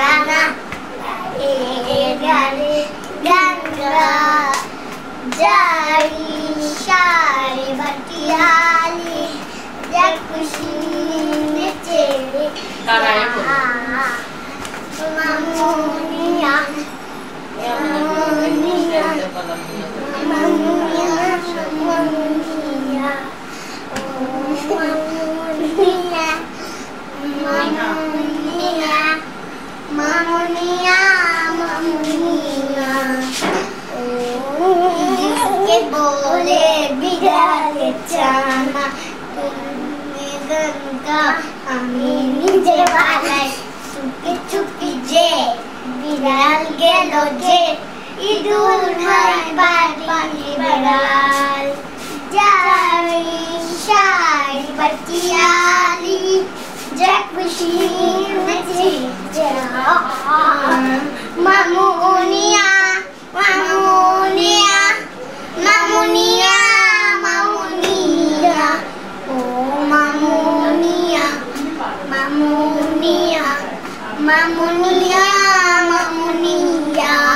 tanah dari dari gandra dari syari batihani dan kusini cili Mamunia, mamunia, बोले बिड़ाले जाना तुमने अमीनी जवाला सुके चुपी जे बिड़ाल गेलो बतियाली Mamunia, Mamunia, Mamunia.